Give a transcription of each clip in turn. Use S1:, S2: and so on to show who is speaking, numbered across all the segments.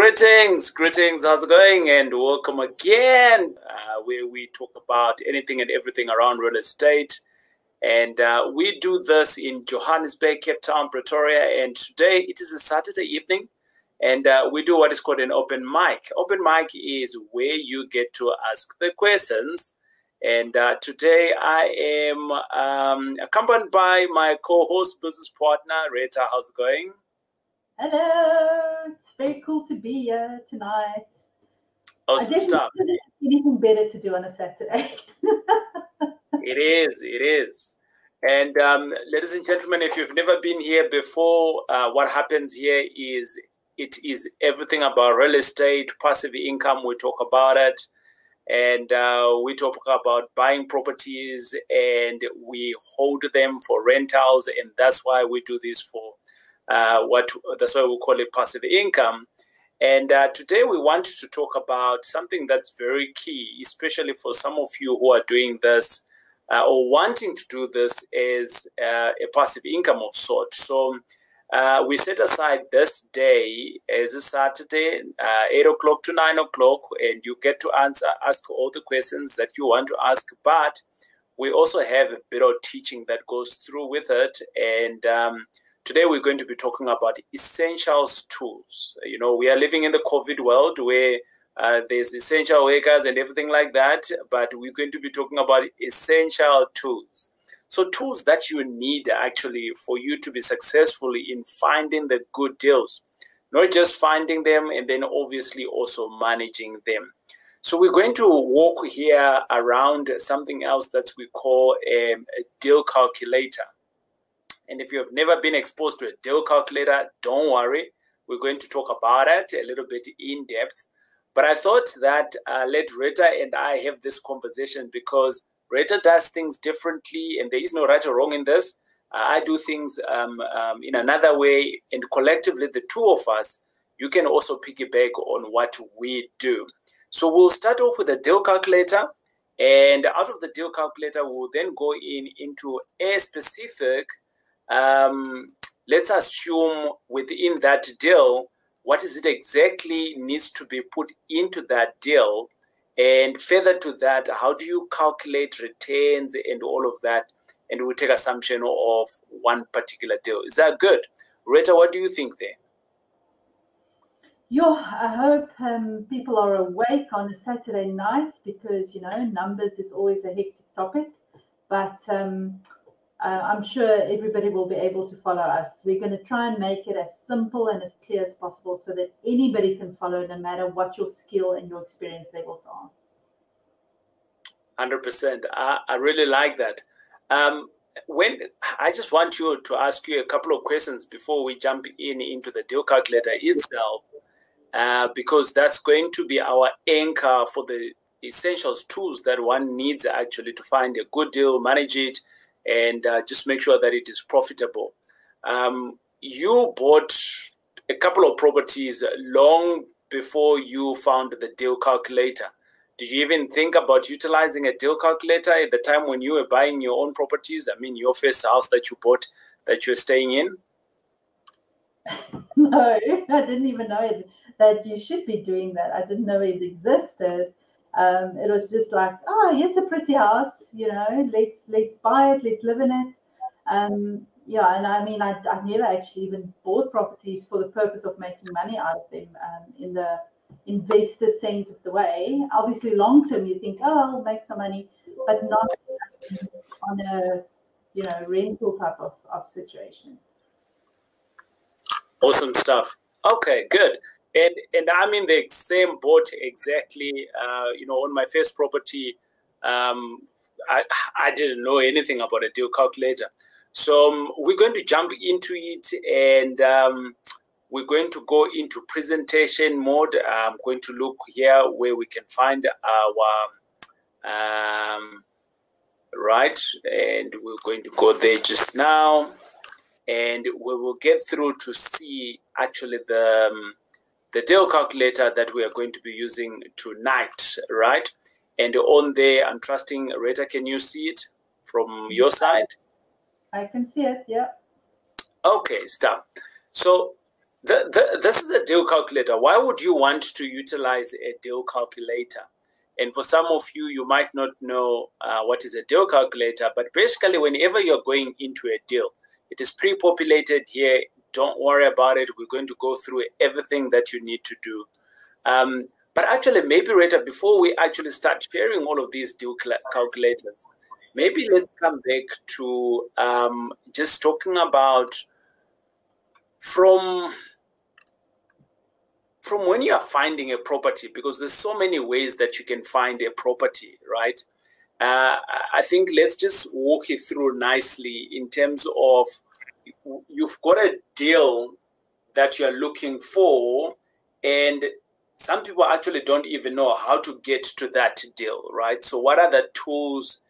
S1: Greetings, greetings, how's it going? And welcome again, uh, where we talk about anything and everything around real estate. And uh, we do this in Johannesburg, Cape Town, Pretoria. And today it is a Saturday evening, and uh, we do what is called an open mic. Open mic is where you get to ask the questions. And uh, today I am um, accompanied by my co host, business partner, Rita. How's it going?
S2: Hello, it's very cool to be here tonight.
S1: Awesome stuff.
S2: Anything better to do on a Saturday?
S1: it is, it is. And um, ladies and gentlemen, if you've never been here before, uh, what happens here is it is everything about real estate, passive income. We talk about it, and uh, we talk about buying properties, and we hold them for rentals, and that's why we do this for uh, what that's why we call it passive income. And uh, today we want to talk about something that's very key, especially for some of you who are doing this uh, or wanting to do this as uh, a passive income of sort. So uh, we set aside this day as a Saturday, uh, 8 o'clock to 9 o'clock, and you get to answer, ask all the questions that you want to ask. But we also have a bit of teaching that goes through with it. And um, Today, we're going to be talking about essentials tools. You know, we are living in the COVID world where uh, there's essential workers and everything like that, but we're going to be talking about essential tools. So, tools that you need actually for you to be successful in finding the good deals, not just finding them and then obviously also managing them. So, we're going to walk here around something else that we call um, a deal calculator. And if you have never been exposed to a deal calculator, don't worry. We're going to talk about it a little bit in depth. But I thought that uh, let Rita and I have this conversation because Rita does things differently, and there is no right or wrong in this. Uh, I do things um, um, in another way, and collectively, the two of us, you can also piggyback on what we do. So we'll start off with a deal calculator, and out of the deal calculator, we'll then go in into a specific um, let's assume within that deal, what is it exactly needs to be put into that deal? And further to that, how do you calculate returns and all of that? And we take assumption of one particular deal. Is that good? Rita, what do you think there?
S2: Yeah, I hope um, people are awake on a Saturday night because, you know, numbers is always a hectic topic. But um, uh, I'm sure everybody will be able to follow us. We're going to try and make it as simple and as clear as possible so that anybody can follow no matter what your skill and your experience levels are.
S1: 100%. I, I really like that. Um, when I just want you to ask you a couple of questions before we jump in into the deal calculator itself, uh, because that's going to be our anchor for the essentials tools that one needs actually to find a good deal, manage it, and uh, just make sure that it is profitable. Um, you bought a couple of properties long before you found the deal calculator. Did you even think about utilizing a deal calculator at the time when you were buying your own properties? I mean, your first house that you bought that you're staying in?
S2: No, I didn't even know that you should be doing that. I didn't know it existed um, it was just like, oh, here's a pretty house, you know, let's let's buy it, let's live in it. Um, yeah, and I mean, I, I never actually even bought properties for the purpose of making money out of them um, in the investor sense of the way. Obviously, long term, you think, oh, I'll make some money, but not on a you know rental type of, of situation.
S1: Awesome stuff. Okay, good and and I'm in the same boat exactly. Uh, you know, on my first property, um, I I didn't know anything about a deal calculator, so um, we're going to jump into it and. Um, we're going to go into presentation mode. I'm going to look here where we can find our um, right, and we're going to go there just now, and we will get through to see actually the um, the deal calculator that we are going to be using tonight, right? And on there, I'm trusting Rita, can you see it from your side?
S2: I can see it, yeah.
S1: Okay, stuff. So the, the, this is a deal calculator. Why would you want to utilize a deal calculator? And for some of you, you might not know uh, what is a deal calculator, but basically, whenever you're going into a deal, it is pre populated here. Don't worry about it. We're going to go through everything that you need to do. Um, but actually, maybe, Rita, before we actually start sharing all of these deal calculators, maybe let's come back to um, just talking about from from when you are finding a property, because there's so many ways that you can find a property, right? Uh, I think let's just walk you through nicely in terms of you've got a deal that you're looking for, and some people actually don't even know how to get to that deal, right? So, what are the tools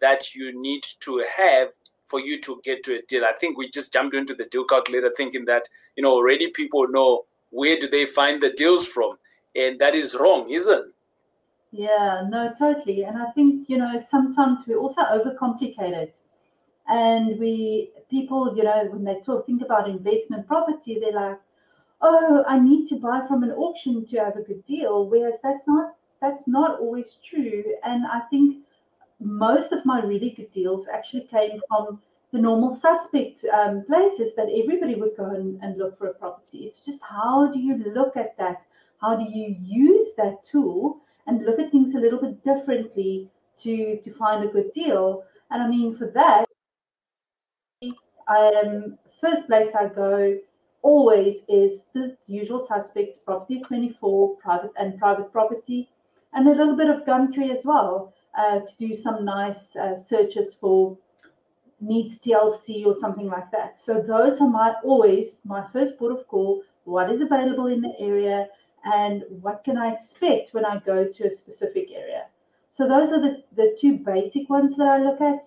S1: that you need to have for you to get to a deal? I think we just jumped into the deal calculator thinking that, you know, already people know where do they find the deals from? And that is wrong, isn't?
S2: Yeah, no, totally. And I think, you know, sometimes we also overcomplicate it. And we, people, you know, when they talk, think about investment property, they're like, oh, I need to buy from an auction to have a good deal. Whereas that's not, that's not always true. And I think most of my really good deals actually came from the normal suspect um, places that everybody would go and, and look for a property. It's just how do you look at that? How do you use that tool and look at things a little bit differently to to find a good deal? And I mean, for that, Am first place I go always is the usual suspects: property 24, private and private property, and a little bit of Gumtree as well uh, to do some nice uh, searches for needs TLC or something like that. So those are my always my first port of call. What is available in the area and what can I expect when I go to a specific area? So those are the, the two basic ones that I look at.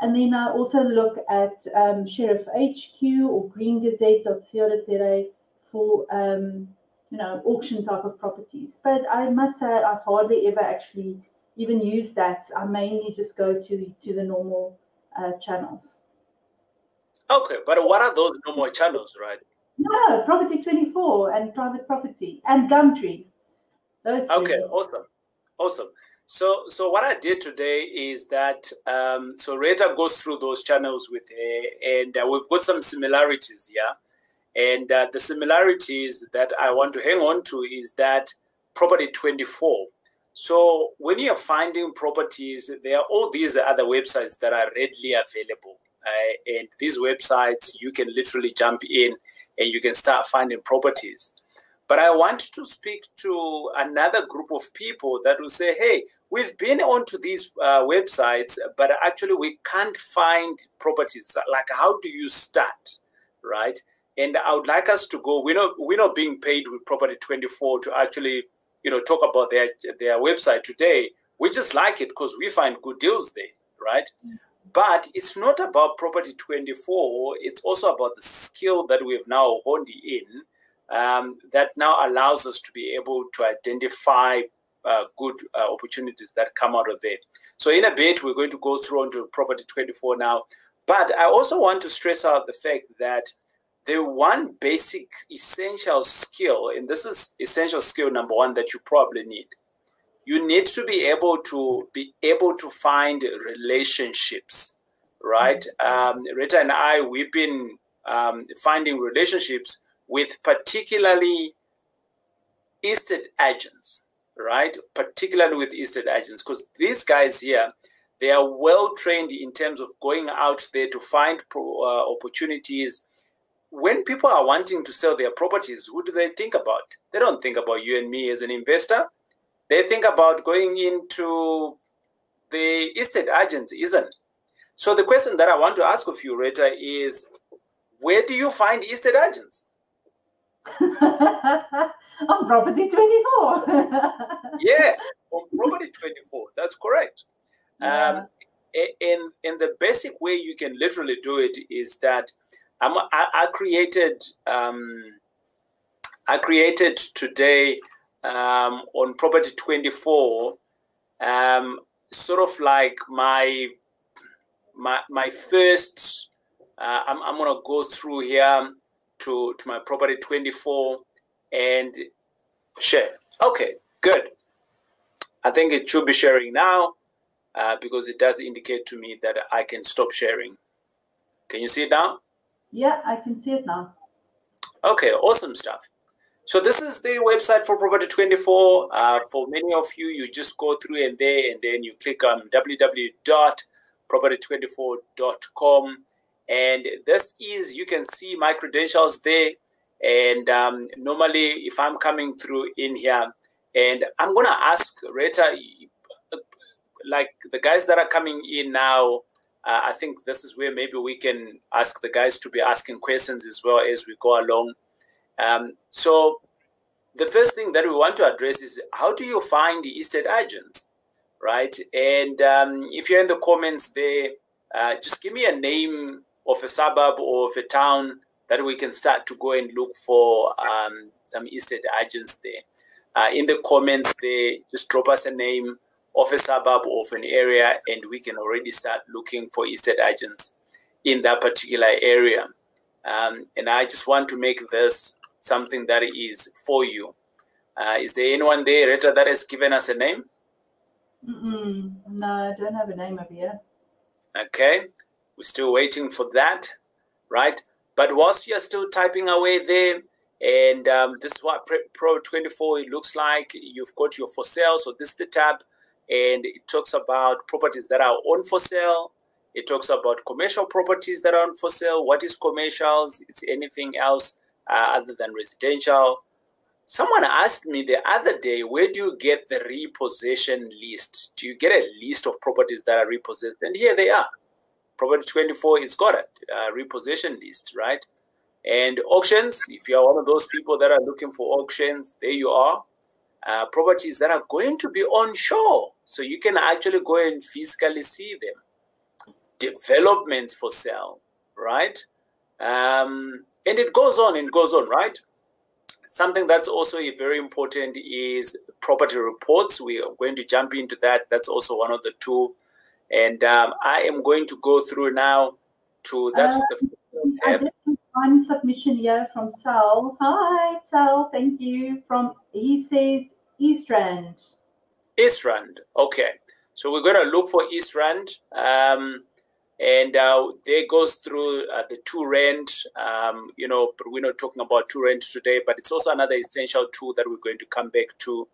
S2: And then I also look at um, Sheriff HQ or greengazette.co.za for um, you know auction type of properties. But I must say I've hardly ever actually even used that. I mainly just go to to the normal uh, channels.
S1: Okay, but what are those normal channels, right?
S2: No, Property 24 and Private Property and Gumtree.
S1: Those okay, awesome. Awesome. So, so what I did today is that um, so Rita goes through those channels with her, and uh, we've got some similarities here. And uh, the similarities that I want to hang on to is that Property 24 so when you're finding properties, there are all these other websites that are readily available. Uh, and these websites, you can literally jump in and you can start finding properties. But I want to speak to another group of people that will say, hey, we've been onto these uh, websites, but actually we can't find properties. Like, how do you start? Right. And I would like us to go, we're not, we're not being paid with Property 24 to actually you know talk about their their website today we just like it because we find good deals there right mm-hmm. but it's not about property 24 it's also about the skill that we've now honed in um, that now allows us to be able to identify uh, good uh, opportunities that come out of there so in a bit we're going to go through onto property 24 now but i also want to stress out the fact that the one basic essential skill, and this is essential skill number one that you probably need. You need to be able to be able to find relationships, right? Mm-hmm. Um, Rita and I, we've been um, finding relationships with particularly estate agents, right? Particularly with estate agents, because these guys here, they are well trained in terms of going out there to find pro, uh, opportunities when people are wanting to sell their properties, who do they think about? They don't think about you and me as an investor. They think about going into the estate agents, isn't it? So the question that I want to ask of you, Rita, is where do you find estate agents?
S2: on property 24.
S1: yeah, on property 24. That's correct. Yeah. Um, and, and the basic way you can literally do it is that I'm, I, I created um, I created today um, on property 24 um, sort of like my my my first uh, I'm, I'm gonna go through here to, to my property 24 and share. Okay, good. I think it should be sharing now uh, because it does indicate to me that I can stop sharing. Can you see it now?
S2: Yeah, I can see it now.
S1: Okay, awesome stuff. So this is the website for Property 24. Uh, for many of you, you just go through and there and then you click on www.property24.com. And this is, you can see my credentials there. And um, normally, if I'm coming through in here, and I'm going to ask Rita, like the guys that are coming in now, uh, I think this is where maybe we can ask the guys to be asking questions as well as we go along. Um, so the first thing that we want to address is how do you find the estate agents, right? And um, if you're in the comments there, uh, just give me a name of a suburb or of a town that we can start to go and look for um, some estate agents there. Uh, in the comments there, just drop us a name of a suburb or of an area and we can already start looking for estate agents in that particular area. Um, and I just want to make this something that is for you. Uh, is there anyone there, Rita, that has given us a name?
S2: Mm-mm. No, I don't have a name over here.
S1: Okay, we're still waiting for that, right? But whilst you're still typing away there, and um, this is what Pro 24 it looks like. You've got your for sale, so this is the tab, and it talks about properties that are on for sale. It talks about commercial properties that are on for sale. What is commercials? Is anything else uh, other than residential. Someone asked me the other day, where do you get the repossession list? Do you get a list of properties that are repossessed? And here they are. Property 24 is got a uh, list, right? And auctions, if you are one of those people that are looking for auctions, there you are. Uh, properties that are going to be onshore. So you can actually go and physically see them. Developments for sale, right? Um, and it goes on and goes on, right? Something that's also very important is property reports. We are going to jump into that. That's also one of the two. And um, I am going to go through now to that's uh,
S2: the tab. One submission here from Sal. Hi, Sal. Thank you. From he says East Rand.
S1: East Rand. Okay. So we're going to look for East Rand. Um, and uh, there goes through uh, the to rent. Um, you know, but we're not talking about to rent today, but it's also another essential tool that we're going to come back to.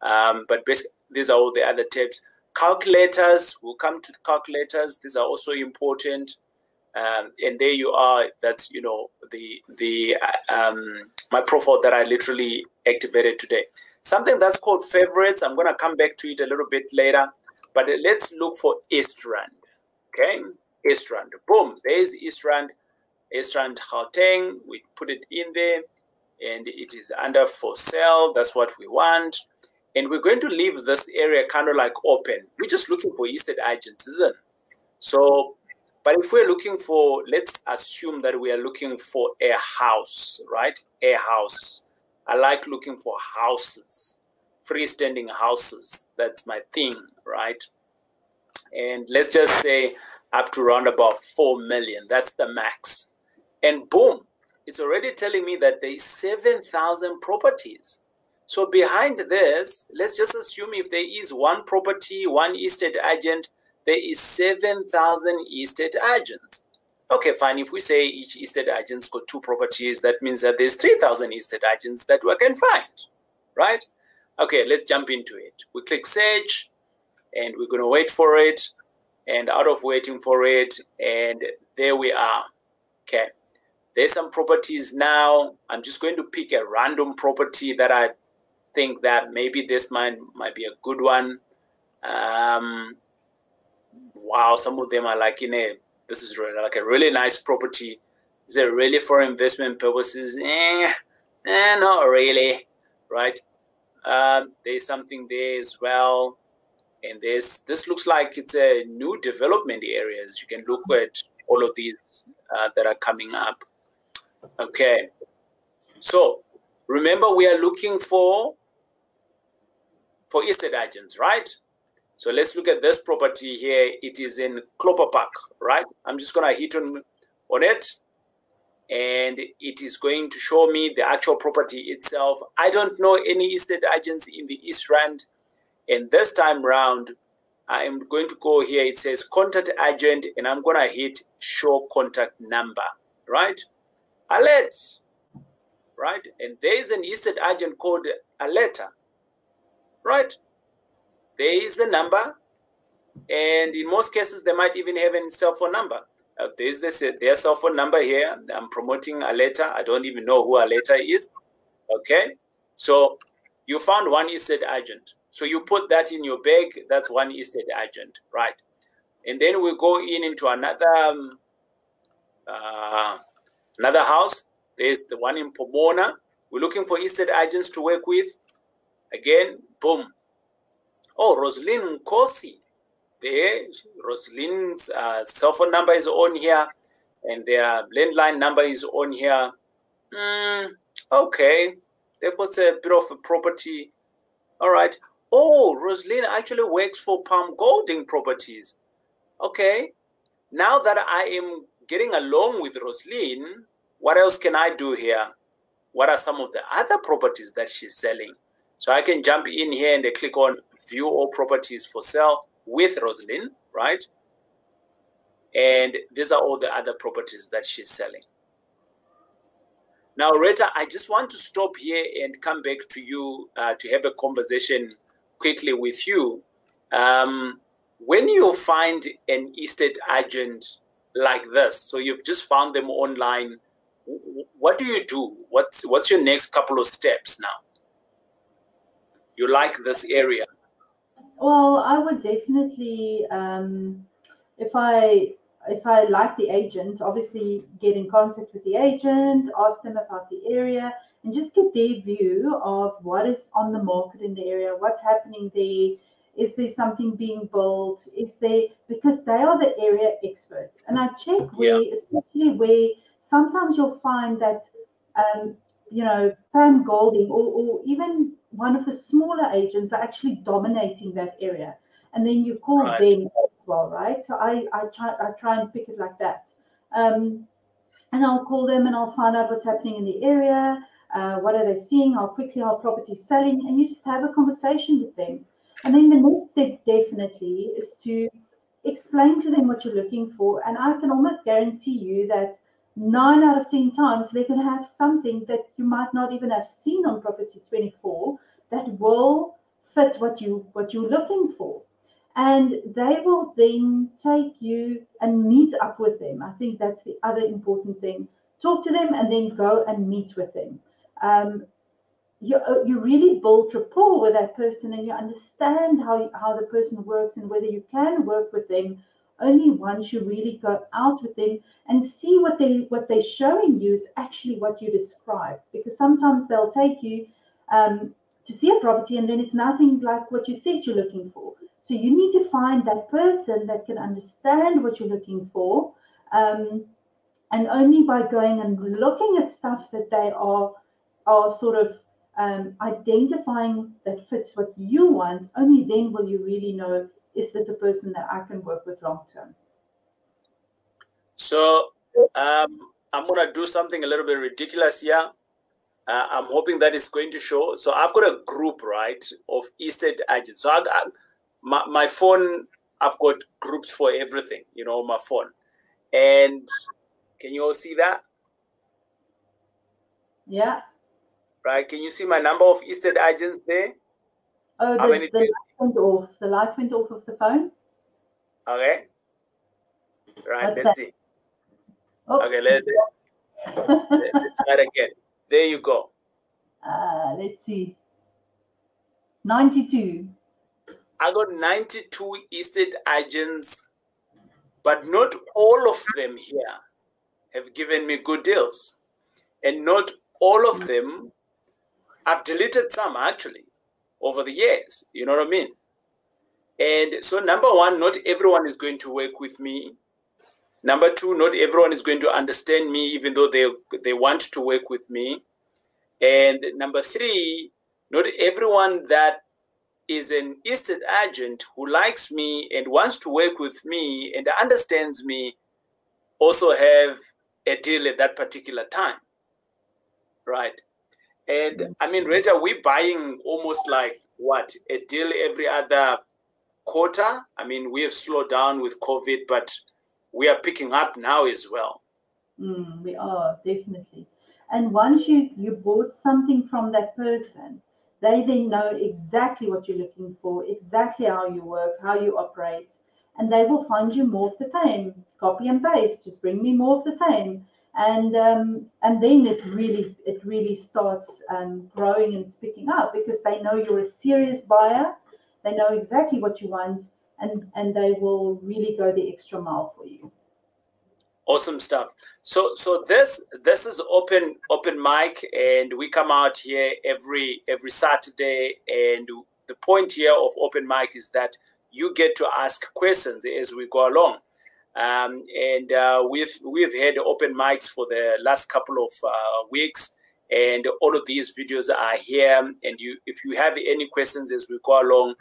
S1: Um, but basically, these are all the other tips. Calculators, we'll come to the calculators. These are also important. Um, and there you are. That's you know the the um, my profile that I literally activated today. Something that's called favorites. I'm gonna come back to it a little bit later. But let's look for East Rand. Okay, East Rand. Boom, there's East Rand, East Rand Gauteng. We put it in there and it is under for sale. That's what we want. And we're going to leave this area kind of like open. We're just looking for estate agents, isn't it? So, but if we're looking for, let's assume that we are looking for a house, right? A house. I like looking for houses, freestanding houses. That's my thing, right? And let's just say up to around about 4 million. That's the max. And boom, it's already telling me that there's 7,000 properties. So behind this, let's just assume if there is one property, one estate agent, there is 7,000 estate agents. Okay, fine. If we say each estate agent's got two properties, that means that there's 3,000 estate agents that we can find, right? Okay, let's jump into it. We click search and we're going to wait for it and out of waiting for it and there we are okay there's some properties now i'm just going to pick a random property that i think that maybe this might might be a good one. Um wow some of them are like you know, this is really like a really nice property. Is it really for investment purposes? Eh, eh not really right? Um there's something there as well. And this this looks like it's a new development areas. You can look at all of these uh, that are coming up. Okay, so remember we are looking for for estate agents, right? So let's look at this property here. It is in Klopper Park, right? I'm just gonna hit on on it, and it is going to show me the actual property itself. I don't know any estate agents in the East Rand. And this time round, I am going to go here. It says contact agent, and I'm going to hit show contact number, right? Alert, right? And there is an estate agent called Aleta, right? There is the number, and in most cases, they might even have a cell phone number. Uh, there's this, their cell phone number here. I'm promoting Aleta. I don't even know who Aleta is. Okay, so you found one estate agent. So you put that in your bag. That's one estate agent, right? And then we go in into another um, uh, another house. There's the one in Pomona. We're looking for estate agents to work with. Again, boom. Oh, Rosalind Nkosi there. Rosalind's uh, cell phone number is on here, and their landline number is on here. Mm, okay, they've got a bit of a property. All right. Oh, Rosalind actually works for Pam Golding Properties. Okay. Now that I am getting along with Rosalind, what else can I do here? What are some of the other properties that she's selling? So I can jump in here and click on view all properties for sale with Rosalind, right? And these are all the other properties that she's selling. Now, Rita, I just want to stop here and come back to you uh, to have a conversation quickly with you. Um, when you find an estate agent like this, so you've just found them online, what do you do? What's what's your next couple of steps now? You like this area.
S2: Well, I would definitely, um, if I if I like the agent, obviously get in contact with the agent, ask them about the area, and just get their view of what is on the market in the area, what's happening there. Is there something being built? Is there because they are the area experts, and I check where, yeah. especially where sometimes you'll find that um, you know Pam Golding or, or even one of the smaller agents are actually dominating that area. And then you call right. them as well, right? So I, I try I try and pick it like that. Um, and I'll call them and I'll find out what's happening in the area. Uh, what are they seeing? How quickly our property is selling? And you just have a conversation with them. And then the next step definitely is to explain to them what you're looking for. And I can almost guarantee you that nine out of 10 times they're going to have something that you might not even have seen on property 24 that will fit what you what you're looking for. And they will then take you and meet up with them. I think that's the other important thing. Talk to them and then go and meet with them. Um, you, you really build rapport with that person and you understand how, how the person works and whether you can work with them only once you really go out with them and see what they what they're showing you is actually what you describe. Because sometimes they'll take you um, to see a property and then it's nothing like what you said you're looking for. So you need to find that person that can understand what you're looking for um, and only by going and looking at stuff that they are are sort of um, identifying that fits what you want only then will you really know is this a person that I can work with long term?
S1: So um, I'm going to do something a little bit ridiculous here. Uh, I'm hoping that it's going to show. So I've got a group, right, of estate agents. So I, I, my, my phone, I've got groups for everything, you know, my phone. And can you all see that?
S2: Yeah.
S1: Right. Can you see my number of estate agents there?
S2: Oh, many went off. The light went off of the phone.
S1: Okay. Right, What's let's that? see. Oh. Okay, let's, let's try it again. There you go.
S2: Uh, let's see. 92.
S1: I got 92 estate agents, but not all of them here have given me good deals. And not all of them, I've deleted some actually over the years. You know what I mean? And so, number one, not everyone is going to work with me. Number two, not everyone is going to understand me, even though they they want to work with me. And number three, not everyone that is an estate agent who likes me and wants to work with me and understands me also have a deal at that particular time. Right. And I mean, Rita, we're buying almost like what a deal every other quarter. I mean, we have slowed down with COVID, but we are picking up now as well.
S2: Mm, we are definitely. And once you you bought something from that person, they then know exactly what you're looking for, exactly how you work, how you operate, and they will find you more of the same. Copy and paste, just bring me more of the same, and um, and then it really it really starts um, growing and picking up because they know you're a serious buyer, they know exactly what you want, and and they will really go the extra mile for you.
S1: Awesome stuff. So so this this is open open mic, and we come out here every every Saturday. And the point here of open mic is that you get to ask questions as we go along. Um, and uh, we've we've had open mics for the last couple of uh, weeks, and all of these videos are here. And you, if you have any questions as we go along,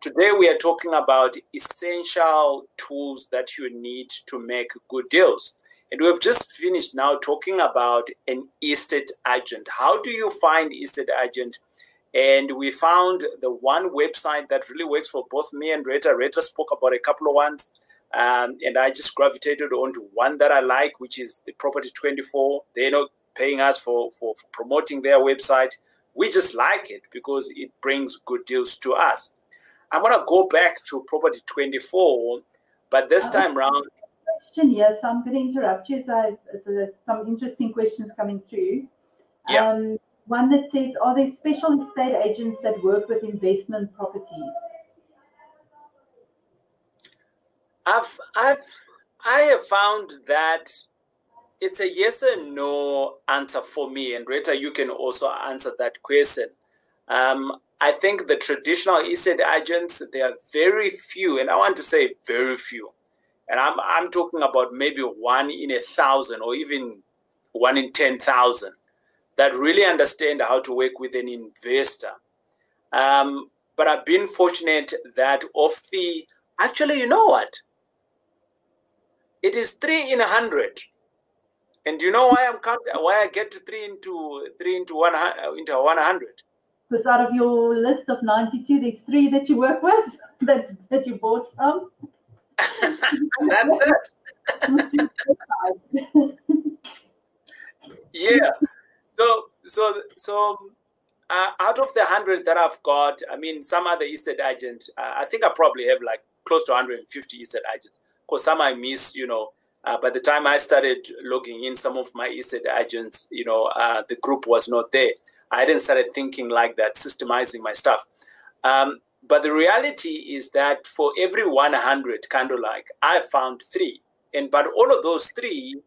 S1: today we are talking about essential tools that you need to make good deals. And we've just finished now talking about an estate agent. How do you find estate agent? And we found the one website that really works for both me and Rita. Rita spoke about a couple of ones. Um, and I just gravitated onto one that I like, which is the Property 24. They're not paying us for, for, for promoting their website. We just like it because it brings good deals to us. I'm going to go back to Property 24, but this uh-huh. time around,
S2: question here, so I'm going to interrupt you. So, so there's some interesting questions coming through.
S1: Yeah. Um,
S2: one that says, are there special estate agents that work with investment properties?
S1: I've, I've, I have found that it's a yes or no answer for me. And Rita, you can also answer that question. Um, I think the traditional estate agents, they are very few, and I want to say very few and I'm I'm talking about maybe one in a thousand or even one in ten thousand that really understand how to work with an investor. Um, but I've been fortunate that of the actually, you know what? It is three in a hundred. And do you know why I'm counting? Why I get to three into three into one into one hundred?
S2: Because out of your list of ninety-two, there's three that you work with. That's that you bought from.
S1: That's it. yeah. So so so uh, out of the hundred that I've got, I mean, some other estate agent, uh, I think I probably have like close to 150 estate agents. Because some I miss, you know. Uh, by the time I started logging in some of my estate agents, you know, uh, the group was not there. I didn't started thinking like that, systemizing my stuff. Um, but the reality is that for every 100 kind of like, I found three. And but all of those three,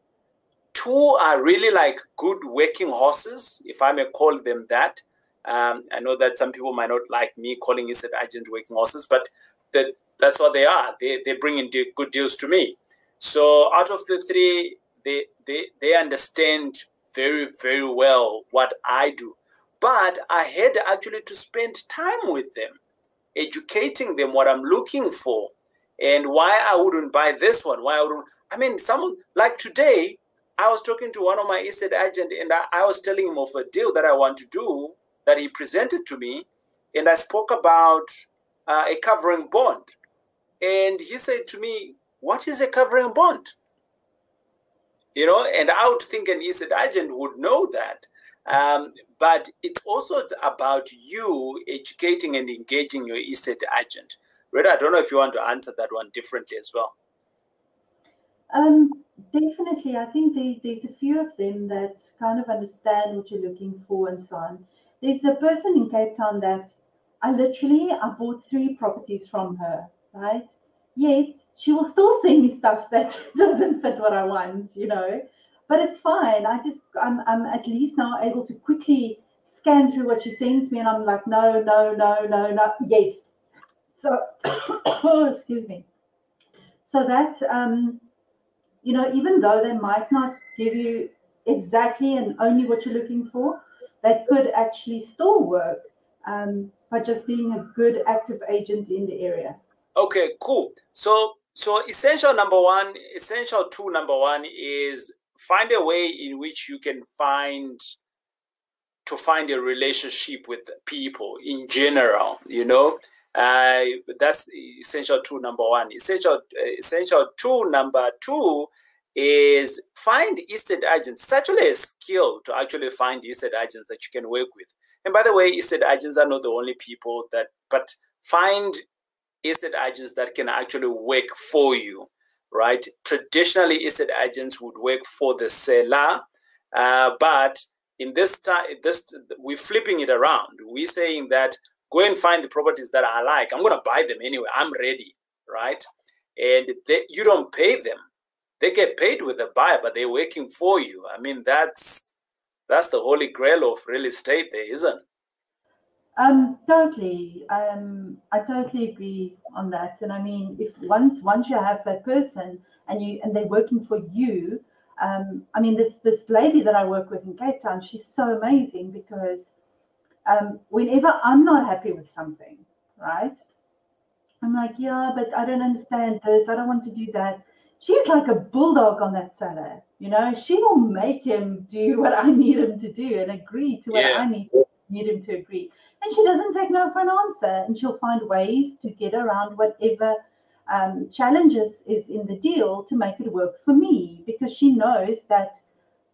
S1: two are really like good working horses, if I may call them that. Um, I know that some people might not like me calling estate agent working horses, but that that's what they are. They they bring in good deals to me. So out of the three, they they they understand very very well what I do. But I had actually to spend time with them educating them what I'm looking for and why I wouldn't buy this one. Why I wouldn't. I mean, some like today, I was talking to one of my estate agent and I, I was telling him of a deal that I want to do that he presented to me, and I spoke about uh, a covering bond, and he said to me, "What is a covering bond?" You know, and I would think an estate agent would know that. Um, but it's also about you educating and engaging your estate agent. Rita, I don't know if you want to answer that one differently as well.
S2: Um, definitely. I think there, there's a few of them that kind of understand what you're looking for and so on. There's a person in Cape Town that I literally I bought three properties from her, right? Yet she will still send me stuff that doesn't fit what I want, you know but it's fine. I just I'm I'm at least now able to quickly scan through what she sends me, and I'm like, no, no, no, no, no, yes. So, excuse me. So that's um, you know, even though they might not give you exactly and only what you're looking for, that could actually still work um, by just being a good active agent in the area.
S1: Okay, cool. So so essential number one, essential two number one is find a way in which you can find to find a relationship with people in general you know? Uh, that's essential two number one. Essential uh, essential two number two is find estate agents. It's actually a skill to actually find estate agents that you can work with. And by the way estate agents are not the only people that but find estate agents that can actually work for you right? Traditionally, estate agents would work for the seller, uh, but in this time, this we're flipping it around. We're saying that go and find the properties that I like. I'm going to buy them anyway. I'm ready, right? And they, you don't pay them; they get paid with the buyer, but they're working for you. I mean, that's that's the holy grail of real estate, there isn't.
S2: Um, totally. Um, I totally agree on that. And I mean, if once once you have that person and you and they're working for you, um, I mean, this this lady that I work with in Cape Town, she's so amazing because um, whenever I'm not happy with something, right? I'm like, yeah, but I don't understand this. I don't want to do that. She's like a bulldog on that seller. You know, she will make him do what I need him to do and agree to what yeah. I need need him to agree and she doesn't take no for an answer and she'll find ways to get around whatever um, challenges is in the deal to make it work for me because she knows that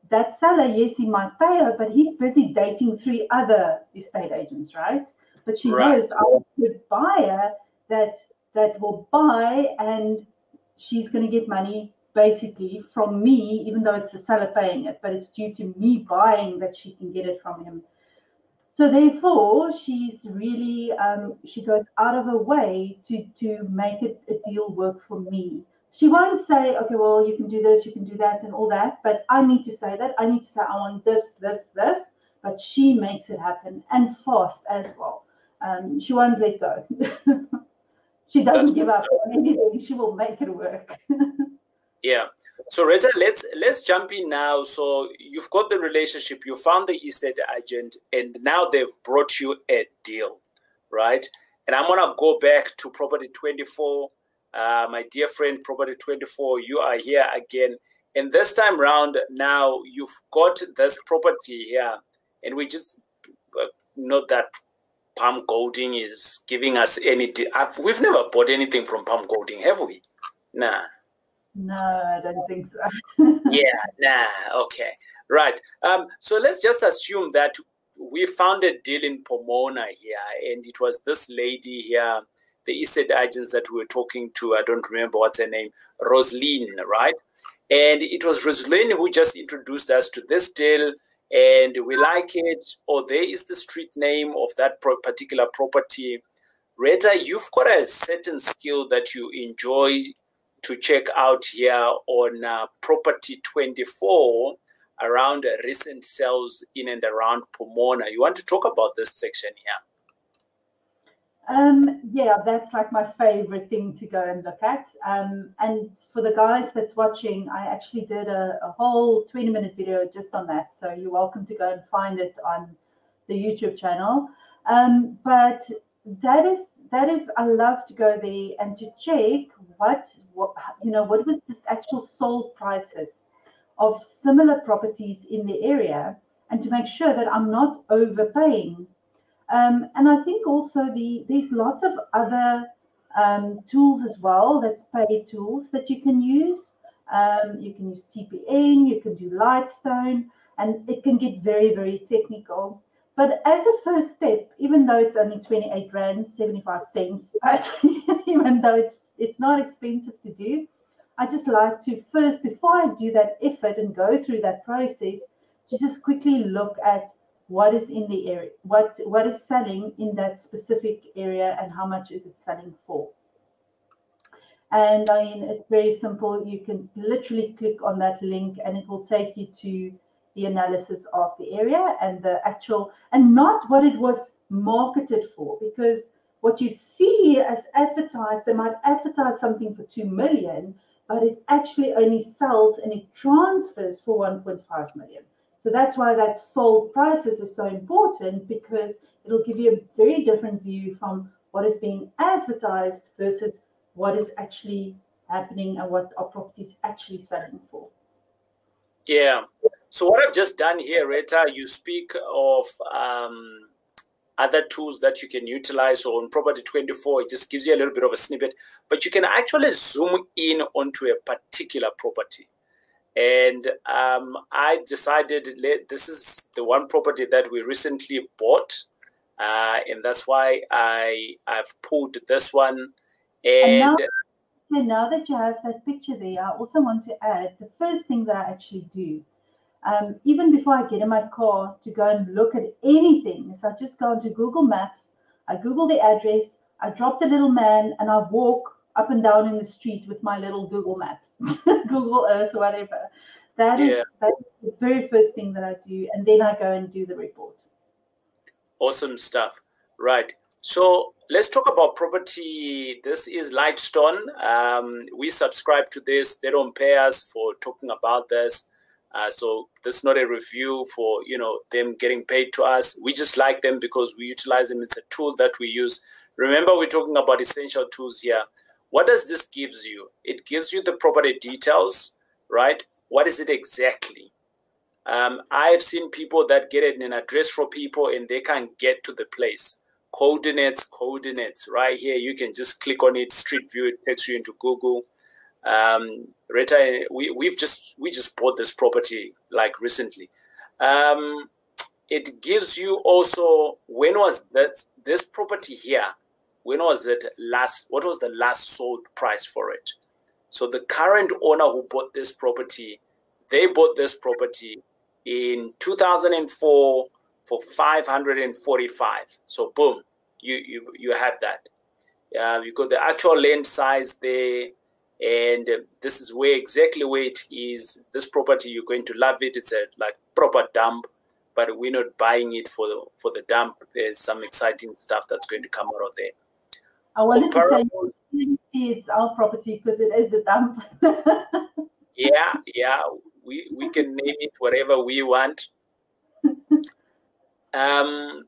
S2: that seller yes he might pay her but he's busy dating three other estate agents right but she right. knows i'm a good buyer that that will buy and she's going to get money basically from me even though it's the seller paying it but it's due to me buying that she can get it from him so therefore, she's really um, she goes out of her way to to make it a deal work for me. She won't say, okay, well, you can do this, you can do that, and all that. But I need to say that. I need to say, I want this, this, this. But she makes it happen and fast as well. Um, she won't let go. she doesn't That's give up on anything. She will make it work.
S1: yeah. So Rita, let's let's jump in now. So you've got the relationship, you found the estate agent, and now they've brought you a deal, right? And I'm gonna go back to property 24. Uh, my dear friend, property 24, you are here again. And this time round, now you've got this property here, and we just uh, know that Pam Golding is giving us any. I've, we've never bought anything from Pam Golding, have we? Nah.
S2: No, I don't think so.
S1: yeah, nah, okay. Right. Um, so let's just assume that we found a deal in Pomona here, and it was this lady here, the estate agents that we were talking to. I don't remember what's her name, Rosaline, right? And it was Rosaline who just introduced us to this deal, and we like it. Or there is the street name of that particular property. Rita, you've got a certain skill that you enjoy to check out here on uh, Property 24 around recent sales in and around Pomona. You want to talk about this section here?
S2: Um, yeah, that's like my favorite thing to go and look at. Um, and for the guys that's watching, I actually did a, a, whole 20 minute video just on that. So you're welcome to go and find it on the YouTube channel. Um, but that is that is I love to go there and to check what, what you know what was the actual sold prices of similar properties in the area and to make sure that I'm not overpaying. Um, and I think also the there's lots of other um, tools as well that's paid tools that you can use. Um, you can use TPN, you can do Lightstone, and it can get very, very technical. But as a first step, even though it's only 28 rand, 75 cents, but even though it's it's not expensive to do, I just like to first, before I do that effort and go through that process, to just quickly look at what is in the area, what what is selling in that specific area and how much is it selling for. And I mean, it's very simple. You can literally click on that link and it will take you to the analysis of the area and the actual, and not what it was marketed for. Because what you see as advertised, they might advertise something for 2 million, but it actually only sells and it transfers for 1.5 million. So that's why that sold prices is so important because it'll give you a very different view from what is being advertised versus what is actually happening and what our property is actually selling for.
S1: Yeah. So what I've just done here, Rita, you speak of um, other tools that you can utilize. So on Property 24, it just gives you a little bit of a snippet, but you can actually zoom in onto a particular property. And um, I decided this is the one property that we recently bought. Uh, and that's why I, I've pulled this one. And,
S2: and now, now that you have that picture there, I also want to add the first thing that I actually do um, even before I get in my car to go and look at anything. So I just go into Google Maps, I Google the address, I drop the little man, and I walk up and down in the street with my little Google Maps, Google Earth, whatever. That is, yeah. that's the very first thing that I do, and then I go and do the report.
S1: Awesome stuff. Right. So let's talk about property. This is Lightstone. Um, we subscribe to this. They don't pay us for talking about this. Uh, so this is not a review for you know them getting paid to us. We just like them because we utilize them. It's a tool that we use. Remember, we're talking about essential tools here. What does this gives you? It gives you the property details, right? What is it exactly? Um, I've seen people that get it in an address for people and they can't get to the place. Coordinates, coordinates, right here. You can just click on it, Street View, it takes you into Google. Um, Rita, we, we've just we just bought this property like recently. Um, it gives you also when was that this property here? When was it last? What was the last sold price for it? So the current owner who bought this property, they bought this property in 2004 for 545. So boom, you you you have that. Uh, because the actual land size there and this is where exactly where it is. This property you're going to love it. It's a like proper dump but we're not buying it for the for the dump. There's some exciting stuff that's going to come out of there.
S2: I wanted Comparable, to say it's our property because it is a dump.
S1: Yeah yeah. We we can name it whatever we want. Um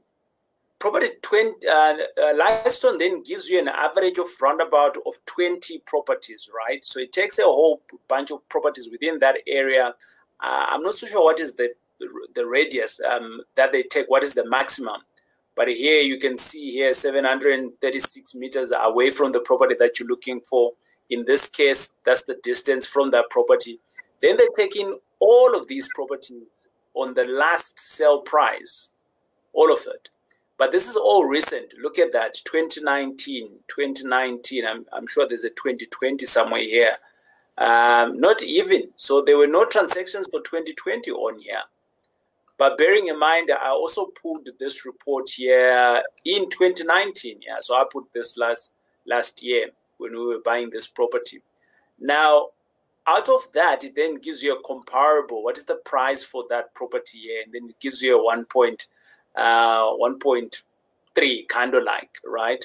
S1: property 20 uh, uh, Lightstone then gives you an average of roundabout of 20 properties right? So it takes a whole bunch of properties within that area. Uh, i'm not so sure what is the the radius um, that they take what is the maximum. But here you can see here 736 meters away from the property that you're looking for. In this case that's the distance from that property. Then they take in all of these properties on the last sale price all of it but this is all recent. Look at that 2019, 2019. I'm, I'm sure there's a 2020 somewhere here. Um, not even. So there were no transactions for 2020 on here. But bearing in mind, I also pulled this report here in 2019. Yeah, so I put this last last year when we were buying this property. Now, out of that, it then gives you a comparable. What is the price for that property here? And then it gives you a one point 1.3 kind of like, right?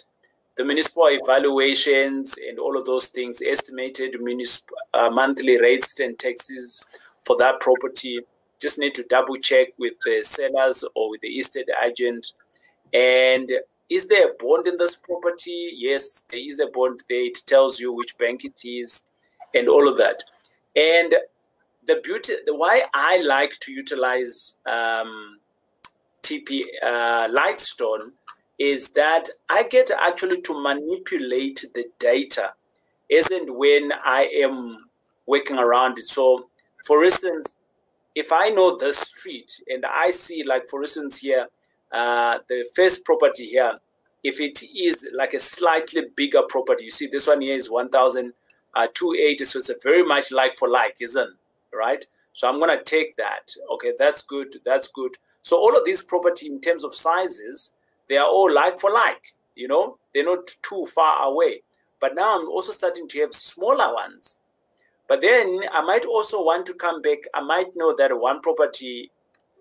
S1: The municipal evaluations and all of those things, estimated municipal uh, monthly rates and taxes for that property. Just need to double check with the sellers or with the estate agent. And is there a bond in this property? Yes, there is a bond there. It tells you which bank it is and all of that. And the beauty, the why I like to utilize um, TP uh, Lightstone is that I get actually to manipulate the data isn't when I am working around it. So, for instance, if I know the street and I see, like, for instance, here, uh, the first property here, if it is like a slightly bigger property, you see, this one here is 1,280, uh, so it's a very much like for like, isn't right? So I'm going to take that. Okay, that's good. That's good. So all of these property in terms of sizes, they are all like for like, you know, they're not too far away. But now I'm also starting to have smaller ones. But then I might also want to come back. I might know that one property,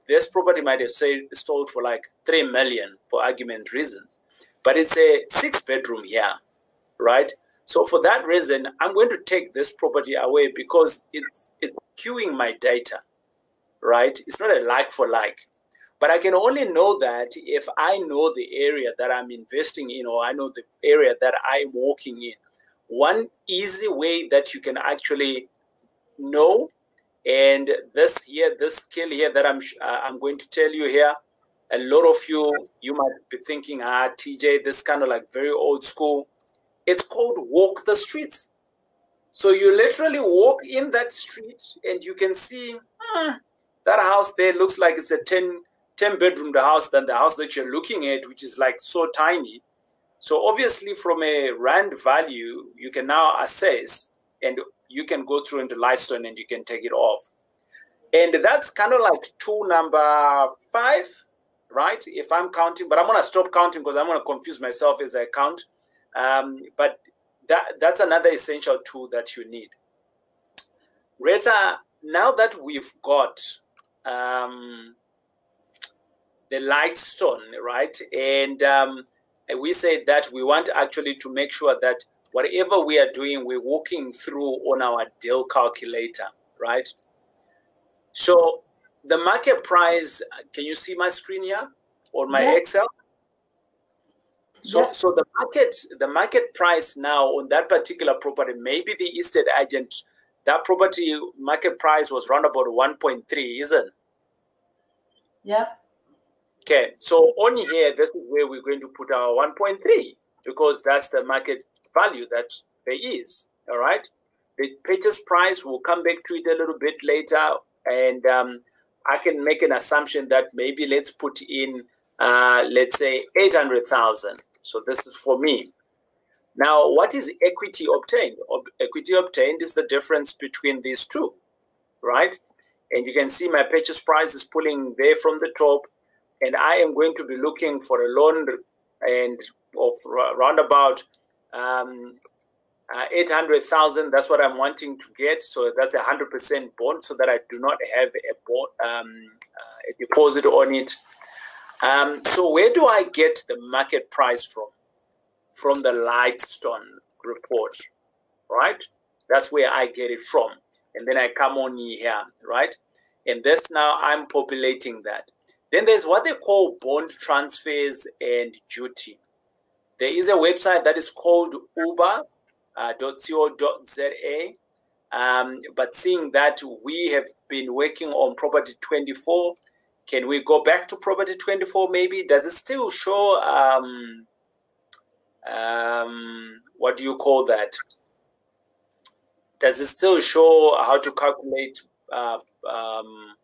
S1: this property might have sold for like 3 million for argument reasons. But it's a six bedroom here, right? So for that reason, I'm going to take this property away because it's it's queuing my data, right? It's not a like for like. But I can only know that if I know the area that I'm investing in or I know the area that I'm walking in. One easy way that you can actually know And this here, this skill here that I'm uh, I'm going to tell you here, a lot of you you might be thinking, ah, TJ, this kind of like very old school. It's called walk the streets. So you literally walk in that street and you can see ah, that house there looks like it's a 10, 10 bedroom the house than the house that you're looking at, which is like so tiny. So obviously from a rand value, you can now assess and you can go through into Lightstone and you can take it off. And that's kind of like tool number five, right? If I'm counting, but I'm gonna stop counting because I'm gonna confuse myself as I count. Um, but that that's another essential tool that you need. Rita, now that we've got um, the Lightstone, right, and um, we said that we want actually to make sure that whatever we are doing, we're walking through on our deal calculator, right? So the market price, can you see my screen here or my yeah. Excel? So, yeah. so the market, the market price now on that particular property, maybe the estate agent, that property market price was around about 1.3, isn't?
S2: Yeah.
S1: Okay, so on here, this is where we're going to put our 1.3 because that's the market value that there is. All right. The purchase price, we'll come back to it a little bit later. And um, I can make an assumption that maybe let's put in, uh, let's say, 800,000. So this is for me. Now, what is equity obtained? Equity obtained is the difference between these two, right? And you can see my purchase price is pulling there from the top. And I am going to be looking for a loan and of around about um, uh, 800,000. That's what I'm wanting to get. So that's a 100% bond so that I do not have a, bond, um, uh, a deposit on it. Um, so where do I get the market price from? From the Lightstone report, right? That's where I get it from. And then I come on here, right? And this now I'm populating that. Then there's what they call bond transfers and duty. There is a website that is called ooba.co.za. Um, but seeing that we have been working on property 24, can we go back to property 24 maybe? Does it still show, um, um, what do you call that? Does it still show how to calculate uh, um,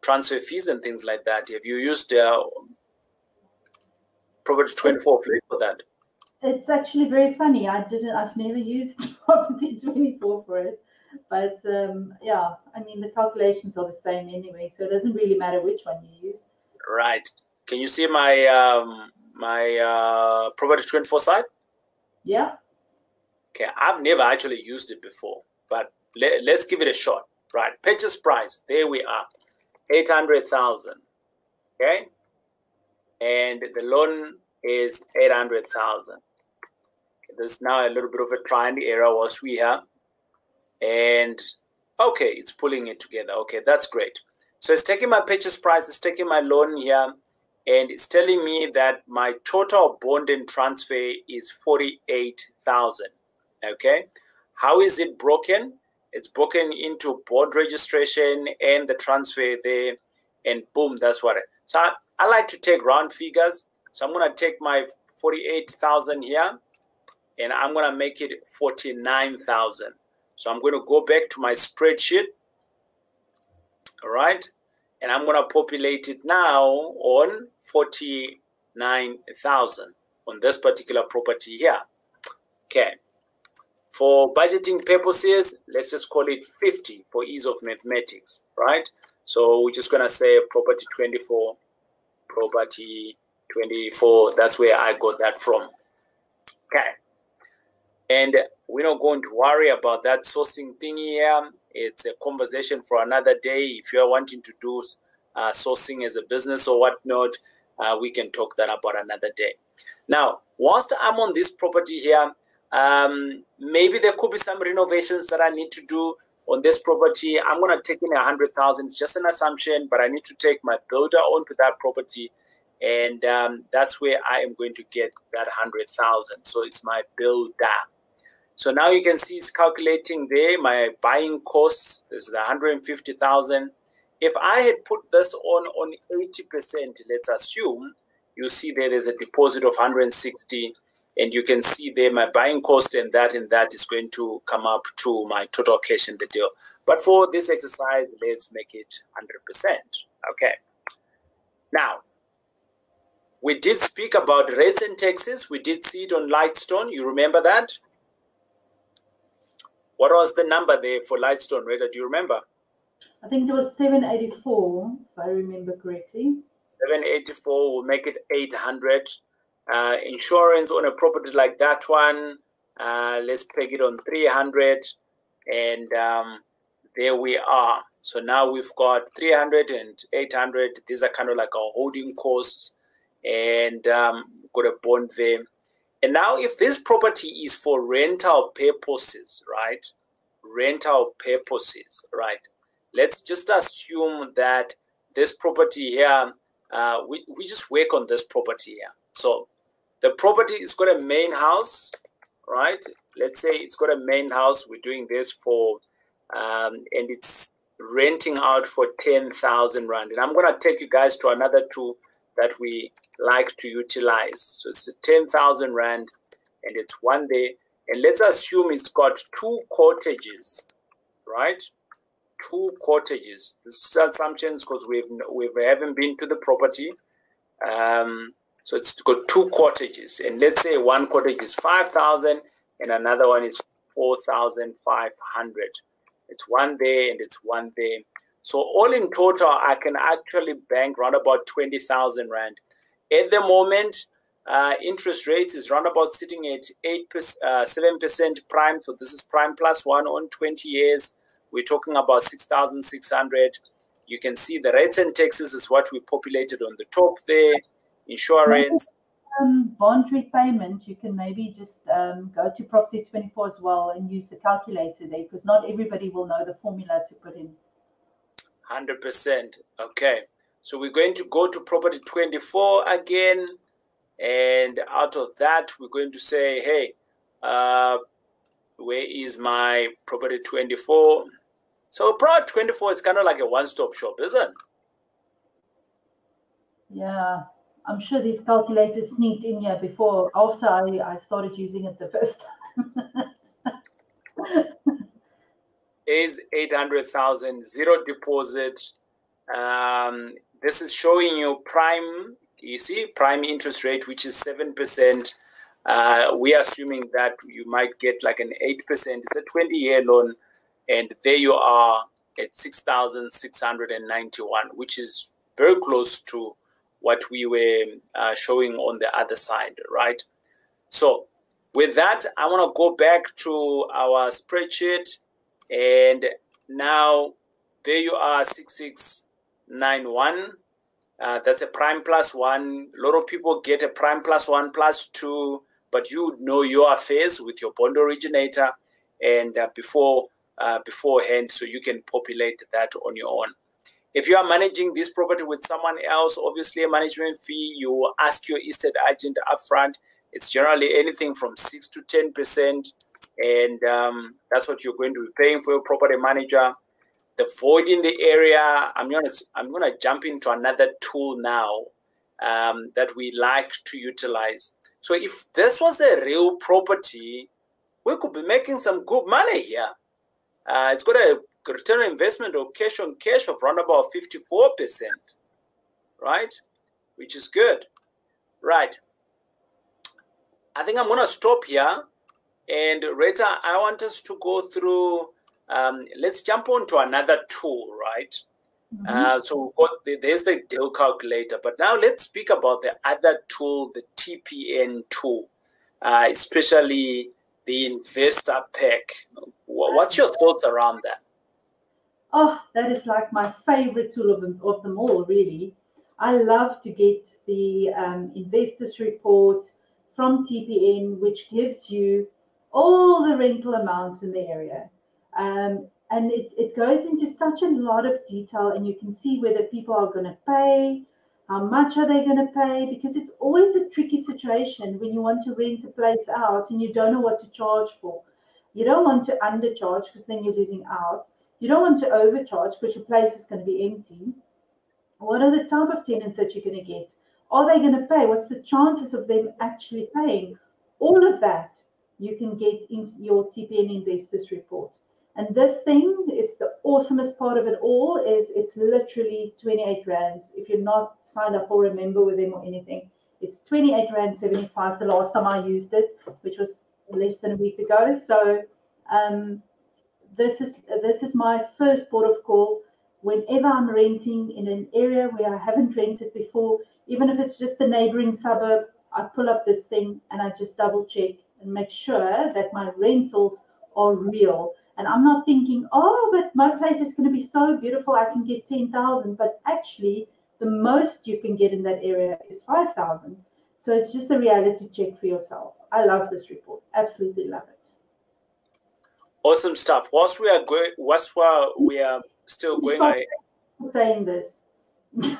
S1: transfer fees and things like that? Have you used uh, Property 24 for that?
S2: It's actually very funny. I didn't. I've never used Property 24 for it, but um, yeah, I mean the calculations are the same anyway, so it doesn't really matter which one you use.
S1: Right. Can you see my um, my uh, Property 24 site?
S2: Yeah.
S1: Okay, I've never actually used it before, but let, let's give it a shot. Right, purchase price. There we are, eight hundred thousand. Okay, and the loan is 800,000. There's now a little bit of a triangle error whilst we have. And okay, it's pulling it together. Okay, that's great. So it's taking my purchase price, it's taking my loan here, and it's telling me that my total bond and transfer is 48,000. Okay, how is it broken? It's broken into bond registration and the transfer there, and boom, that's what it. So I, I like to take round figures. So I'm going to take my 48,000 here and I'm going to make it 49,000. So I'm going to go back to my spreadsheet. All right. And I'm going to populate it now on 49,000 on this particular property here. Okay. For budgeting purposes, let's just call it 50 for ease of mathematics, right? So we're just going to say property 24, property 24. That's where I got that from. Okay. And we're not going to worry about that sourcing thing here. It's a conversation for another day. If you're wanting to do uh, sourcing as a business or whatnot, uh, we can talk that about another day. Now, whilst I'm on this property here, um, maybe there could be some renovations that I need to do on this property. I'm going to take in a hundred thousand. It's just an assumption, but I need to take my builder onto that property and um, that's where I am going to get that hundred thousand. So it's my builder. So now you can see it's calculating there my buying costs. This is the 150,000. If I had put this on on 80%, let's assume, you see there there's a deposit of 160 and you can see there my buying cost and that and that is going to come up to my total cash in the deal. But for this exercise, let's make it 100%. Okay. Now, we did speak about rates and taxes. We did see it on Lightstone. You remember that? What was the number there for Lightstone, Rita? Do you remember?
S2: I think it was 784, if I remember correctly.
S1: 784 will make it 800. Uh, insurance on a property like that one, uh, let's peg it on 300. And um, there we are. So now we've got 300 and 800. These are kind of like our holding costs. And um, got a bond there. And now, if this property is for rental purposes, right? Rental purposes, right? Let's just assume that this property here, uh, we, we just work on this property here. So the property is got a main house, right? Let's say it's got a main house. We're doing this for, um, and it's renting out for 10,000 Rand. And I'm going to take you guys to another tool that we like to utilize. So it's 10,000 Rand and it's one day. And let's assume it's got two cottages, right? Two cottages. This is assumptions because we've we haven't been to the property. Um, so it's got two cottages, and let's say one cottage is five thousand, and another one is four thousand five hundred. It's one day and it's one day. So all in total, I can actually bank around about 20,000 Rand. At the moment, uh, interest rates is round about sitting at 8 uh, 7% prime. So this is prime plus one on 20 years. We're talking about 6,600. You can see the rates and taxes is what we populated on the top there. Insurance.
S2: Um, bond repayment, you can maybe just um, go to Property 24 as well and use the calculator there because not everybody will know the formula to put in.
S1: 100%. Okay. So we're going to go to property 24 again. And out of that, we're going to say, hey, uh, where is my property 24? So property 24 is kind of like a one-stop shop, isn't it?
S2: Yeah. I'm sure these calculators sneaked in here before, after I, I started using it the first time.
S1: is 800,000, zero deposit. Um, this is showing you prime, you see, prime interest rate, which is 7%. Uh, we are assuming that you might get like an 8%. It's a 20 year loan. And there you are at 6,691, which is very close to what we were uh, showing on the other side, right? So with that, I want to go back to our spreadsheet and now there you are, 6691. Uh, that's a prime plus one. A lot of people get a prime plus one plus two, but you know your affairs with your bond originator and uh, before uh, beforehand, so you can populate that on your own. If you are managing this property with someone else, obviously a management fee, you ask your estate agent upfront. It's generally anything from six to ten percent and um, that's what you're going to be paying for your property manager. The void in the area, I'm gonna I'm gonna jump into another tool now um, that we like to utilize. So if this was a real property, we could be making some good money here. Uh, it's got a return on investment or cash on cash of around about 54%, right? Which is good. Right. I think I'm going to stop here. And Rita, I want us to go through, um, let's jump on to another tool, right? Mm-hmm. Uh, so the, there's the deal calculator, but now let's speak about the other tool, the TPN tool, uh, especially the investor pack. What's your thoughts around that?
S2: Oh, that is like my favorite tool of them, of them all, really. I love to get the um, investors report from TPN, which gives you all the rental amounts in the area. Um, and it, it goes into such a lot of detail, and you can see whether people are going to pay, how much are they going to pay, because it's always a tricky situation when you want to rent a place out and you don't know what to charge for. You don't want to undercharge because then you're losing out. You don't want to overcharge because your place is going to be empty. What are the type of tenants that you're going to get? Are they going to pay? What's the chances of them actually paying? All of that you can get in your TPN investors report. And this thing is the awesomest part of it all is it's literally 28 rands. If you're not signed up or a member with them or anything, it's 28 rand 75 the last time I used it, which was less than a week ago. So um, this is this is my first port of call. Whenever I'm renting in an area where I haven't rented before, even if it's just a neighboring suburb, I pull up this thing and I just double check and make sure that my rentals are real. And I'm not thinking, oh, but my place is going to be so beautiful, I can get 10,000. But actually, the most you can get in that area is 5,000. So it's just a reality check for yourself. I love this report. Absolutely love it.
S1: Awesome stuff. Whilst we are going, whilst we are still going, I
S2: saying this.
S1: say,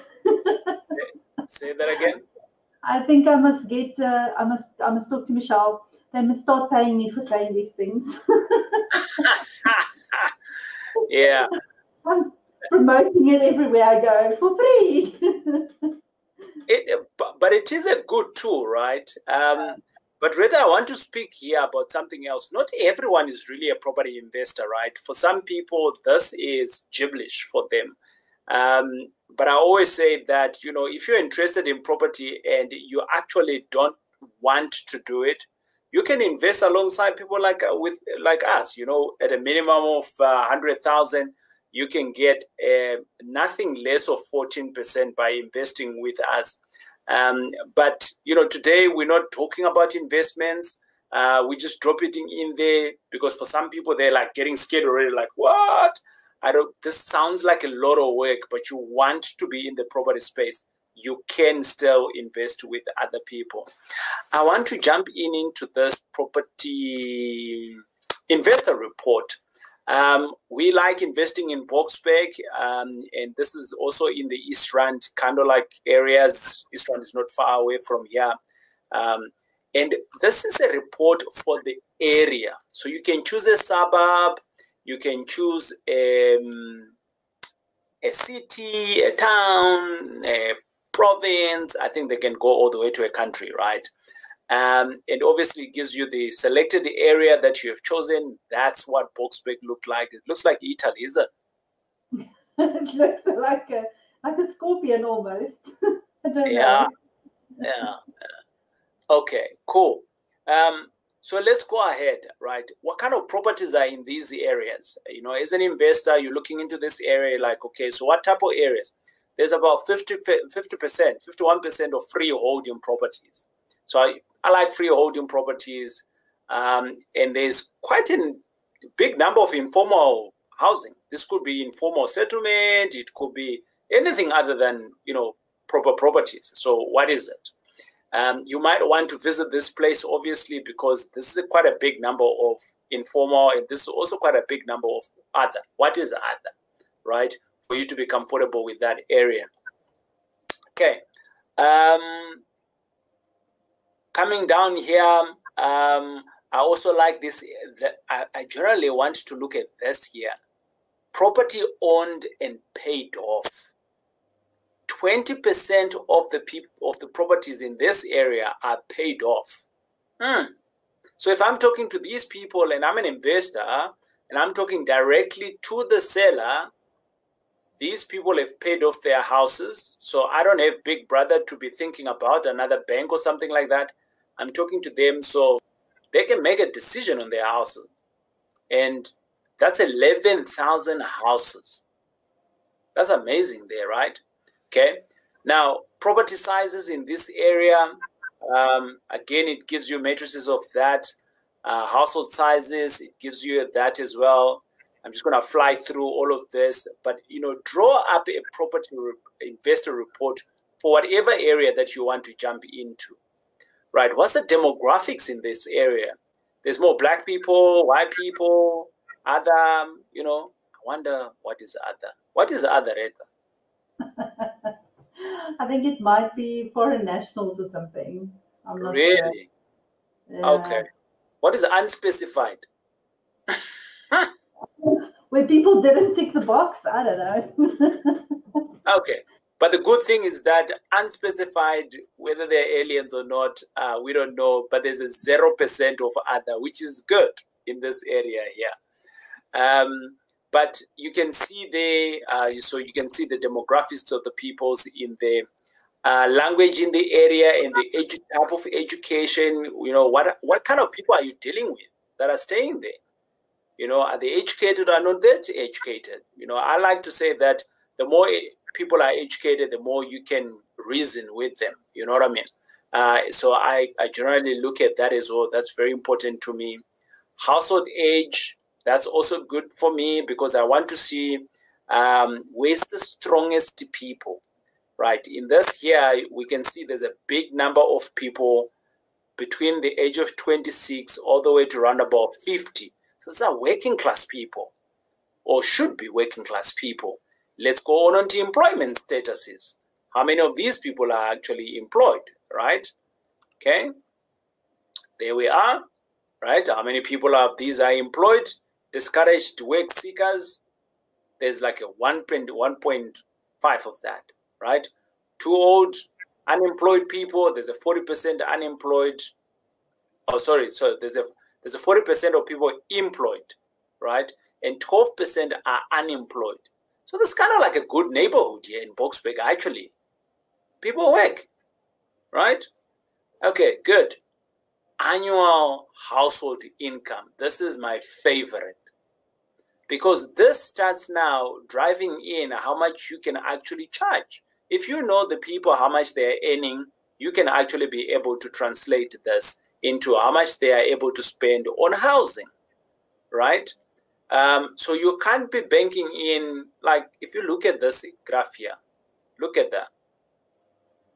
S1: say, that again.
S2: I think I must get. Uh, I must. I must talk to Michelle. They must start paying me for saying these things.
S1: yeah.
S2: I'm promoting it everywhere I go for free.
S1: it, but it is a good tool, right? Um, but Rita, I want to speak here about something else. Not everyone is really a property investor, right? For some people, this is gibberish for them. Um, but I always say that, you know, if you're interested in property and you actually don't want to do it, you can invest alongside people like uh, with like us. You know, at a minimum of uh, hundred thousand, you can get uh, nothing less of fourteen percent by investing with us. Um, but you know, today we're not talking about investments. Uh, we just drop it in, in there because for some people they're like getting scared already. Like what? I don't. This sounds like a lot of work, but you want to be in the property space you can still invest with other people. I want to jump in into this property investor report. Um, we like investing in Boksburg, um, and this is also in the East Rand, kind of like areas. East Rand is not far away from here. Um, and this is a report for the area. So you can choose a suburb, you can choose um, a city, a town, a province. I think they can go all the way to a country, right? Um, and obviously it gives you the selected area that you have chosen. That's what Boksburg looked like. It looks like Italy, is it?
S2: it looks like a like a scorpion almost.
S1: yeah. yeah. Okay, cool. Um, so let's go ahead, right? What kind of properties are in these areas? You know, as an investor, you're looking into this area like, okay, so what type of areas? there's about 50, 50%, 51% of freeholding properties. So I, like freeholding properties. Um, and there's quite a big number of informal housing. This could be informal settlement. It could be anything other than, you know, proper properties. So what is it? Um, you might want to visit this place, obviously, because this is a quite a big number of informal, and this is also quite a big number of other. What is other, right? for you to be comfortable with that area. Okay. Um, coming down here, um, I also like this. I, I generally want to look at this here. Property owned and paid off. 20% of the people of the properties in this area are paid off. Hmm. So if I'm talking to these people and I'm an investor and I'm talking directly to the seller, these people have paid off their houses. So I don't have Big Brother to be thinking about another bank or something like that. I'm talking to them so they can make a decision on their houses. And that's 11,000 houses. That's amazing there, right? Okay. Now, property sizes in this area, um, again, it gives you matrices of that. Uh, household sizes, it gives you that as well. I'm just going to fly through all of this, but you know, draw up a property re- investor report for whatever area that you want to jump into. Right? What's the demographics in this area? There's more black people, white people, other. You know, I wonder what is other. What is other?
S2: I think it might be foreign nationals or something.
S1: I'm not really. Sure. Yeah. Okay. What is unspecified?
S2: Where people didn't tick the box, I don't know.
S1: okay. But the good thing is that unspecified, whether they're aliens or not, uh, we don't know. But there's a 0% of other, which is good in this area here. Um, but you can see the, uh, so you can see the demographics of the peoples in the uh, language in the area and the type of education. You know, what, what kind of people are you dealing with that are staying there? You know, are they educated or not that educated? You know, I like to say that the more people are educated, the more you can reason with them. You know what I mean? Uh, so I, I generally look at that as well. That's very important to me. Household age, that's also good for me because I want to see um, where's the strongest people, right? In this here, we can see there's a big number of people between the age of 26 all the way to around about 50. So these are working class people or should be working class people. Let's go on to employment statuses. How many of these people are actually employed, right? Okay. There we are, right? How many people of these are employed? Discouraged work seekers, there's like a 1.1.5 of that, right? Too old, unemployed people, there's a 40% unemployed. Oh, sorry, so there's a there's a 40% of people employed, right? And 12% are unemployed. So this is kind of like a good neighborhood here in Boksburg, actually. People work, right? Okay, good. Annual household income. This is my favorite because this starts now driving in how much you can actually charge. If you know the people how much they're earning, you can actually be able to translate this into how much they are able to spend on housing, right? Um, so you can't be banking in, like, if you look at this graph here, look at that,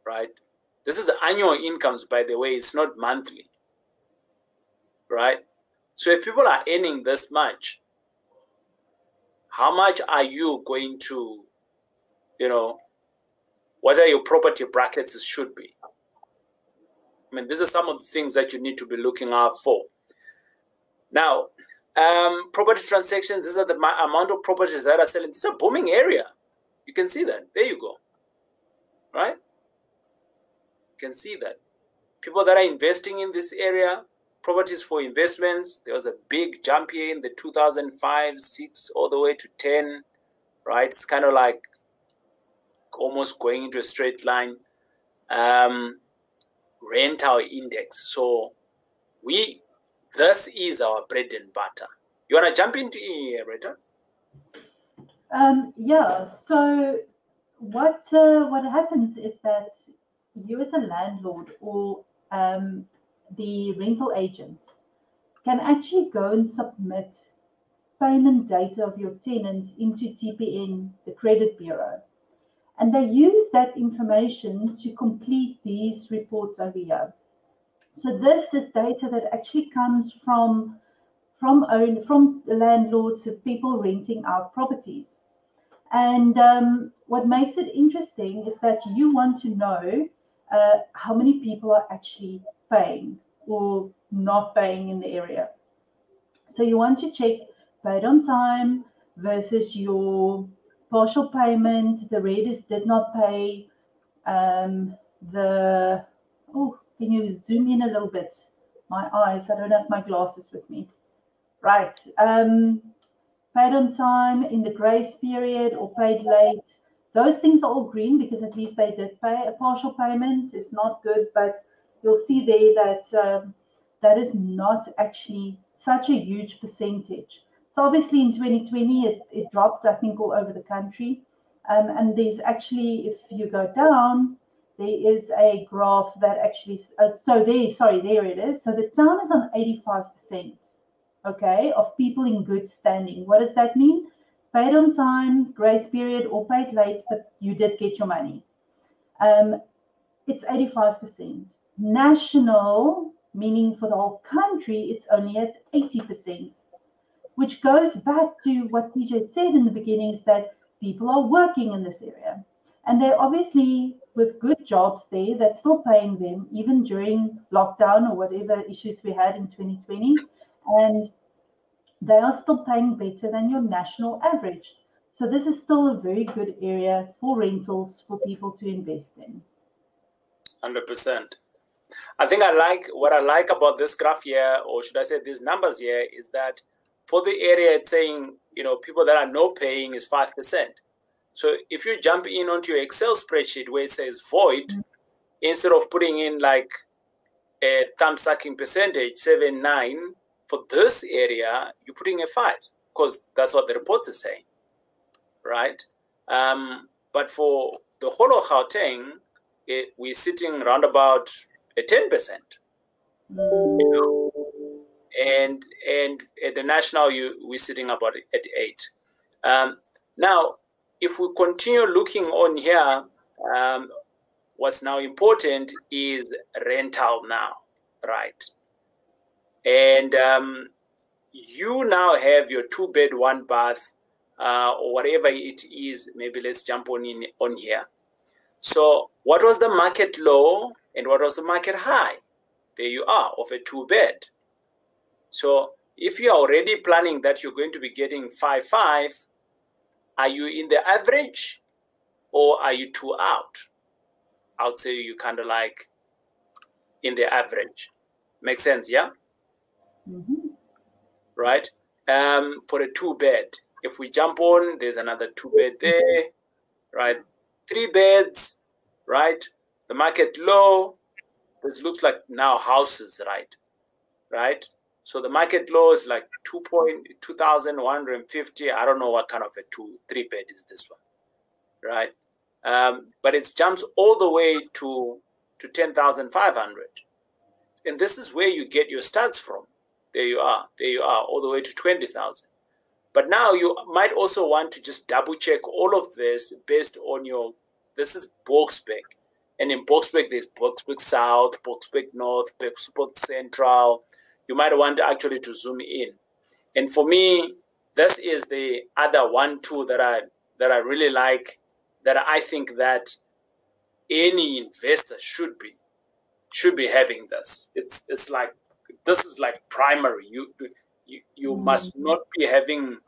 S1: right? This is annual incomes, by the way, it's not monthly, right? So if people are earning this much, how much are you going to, you know, what are your property brackets should be? I mean, these are some of the things that you need to be looking out for. Now, um, property transactions, these are the amount of properties that are selling. It's a booming area. You can see that. There you go. Right? You can see that. People that are investing in this area, properties for investments, there was a big jump here in the 2005, 6, all the way to 10. Right? It's kind of like almost going into a straight line. Um, rental index. So we this is our bread and butter. You want to jump into here, Rita?
S2: Um, yeah. So what uh, what happens is that you, as a landlord or um, the rental agent, can actually go and submit payment data of your tenants into TPN, the credit bureau. And they use that information to complete these reports over here. So this is data that actually comes from from own from the landlords of people renting out properties. And um, what makes it interesting is that you want to know uh, how many people are actually paying or not paying in the area. So you want to check paid on time versus your partial payment. The readers did not pay. Um, the oh, can you zoom in a little bit? My eyes, I don't have my glasses with me. Right. Um, paid on time in the grace period or paid late. Those things are all green because at least they did pay a partial payment. It's not good, but you'll see there that um, that is not actually such a huge percentage. So obviously in 2020 it, it dropped, I think, all over the country. Um, and there's actually, if you go down, there is a graph that actually, uh, so there, sorry, there it is. So the town is on 85%, okay, of people in good standing. What does that mean? Paid on time, grace period, or paid late, but you did get your money. Um, it's 85%. National, meaning for the whole country, it's only at 80%, which goes back to what TJ said in the beginning is that people are working in this area. And they're obviously with good jobs there that's still paying them even during lockdown or whatever issues we had in 2020 and they are still paying better than your national average. So this is still a very good area for rentals for people to invest in.
S1: 100%. I think I like what I like about this graph here, or should I say these numbers here, is that for the area it's saying, you know, people that are no paying is 5%. So if you jump in onto your Excel spreadsheet where it says void, mm-hmm. instead of putting in like a thumb sucking percentage, seven, nine, for this area, you're putting a five because that's what the reports are saying, right? Um, but for the whole of Gauteng, it, we're sitting around about a 10%. You know? And and at the national, you we're sitting about at eight. Um, now, if we continue looking on here, um, what's now important is rental now, right? And um, you now have your two bed, one bath, uh, or whatever it is. Maybe let's jump on in on here. So, what was the market low and what was the market high? There you are of a two bed. So, if you are already planning that you're going to be getting five five, are you in the average or are you two out? I would say you kind of like in the average. Make sense, yeah?
S2: Mm-hmm.
S1: Right? Um, for a two bed, if we jump on, there's another two bed there, right? Three beds, right? The market low. This looks like now houses, right? Right? So the market low is like 2 point, 2,150. I don't know what kind of a two, three bed is this one, right? Um, but it jumps all the way to, to 10,500. And this is where you get your stats from. There you are. There you are, all the way to 20,000. But now you might also want to just double check all of this based on your, this is Boksburg. And in Boksburg, there's Boksburg South, Boksburg North, Boksburg Central, you might want actually to zoom in. And for me, this is the other one tool that I that I really like, that I think that any investor should be should be having this. It's it's like this is like primary. You you, you mm-hmm. must not be having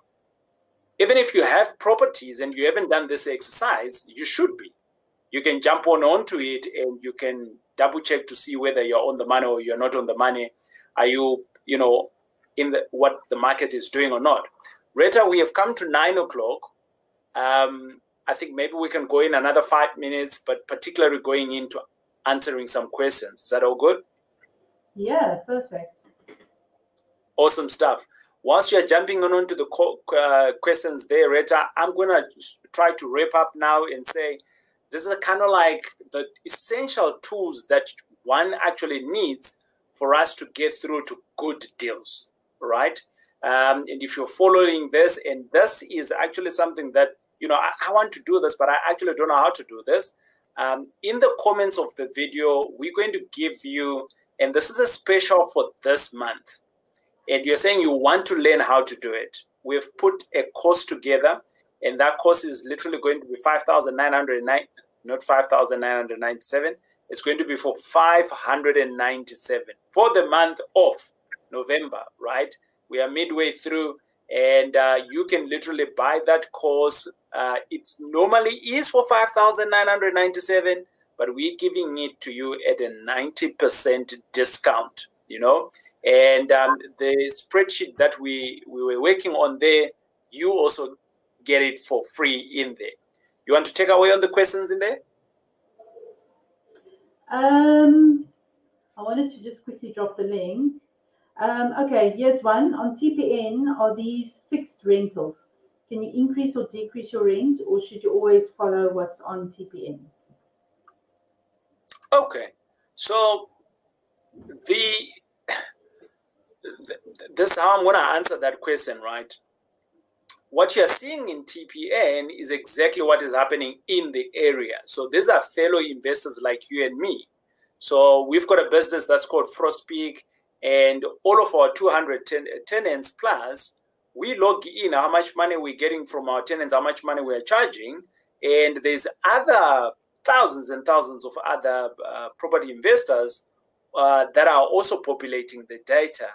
S1: even if you have properties and you haven't done this exercise, you should be. You can jump on onto it and you can double check to see whether you're on the money or you're not on the money are you, you know, in the, what the market is doing or not? Rita, we have come to nine o'clock. Um, I think maybe we can go in another five minutes, but particularly going into answering some questions. Is that all good?
S2: Yeah, perfect.
S1: Awesome stuff. Once you're jumping on onto the uh, questions there, Rita, I'm going to try to wrap up now and say this is kind of like the essential tools that one actually needs for us to get through to good deals, right? Um, and if you're following this, and this is actually something that, you know, I, I want to do this, but I actually don't know how to do this. Um, in the comments of the video, we're going to give you, and this is a special for this month. And you're saying you want to learn how to do it. We've put a course together, and that course is literally going to be 5,909, not 5,997. It's going to be for 597 for the month of November, right? We are midway through, and uh, you can literally buy that course. Uh, it normally is for 5,997, but we're giving it to you at a 90% discount, you know? And um, the spreadsheet that we, we were working on there, you also get it for free in there. You want to take away on the questions in there?
S2: Um, I wanted to just quickly drop the link. Um, okay, here's one. On TPN, are these fixed rentals? Can you increase or decrease your rent, or should you always follow what's on TPN?
S1: Okay, so the this is how I'm going to answer that question, right? What you're seeing in TPN is exactly what is happening in the area. So these are fellow investors like you and me. So we've got a business that's called Frostpeak, and all of our 200 ten tenants plus, we log in how much money we're getting from our tenants, how much money we're charging, and there's other thousands and thousands of other uh, property investors uh, that are also populating the data.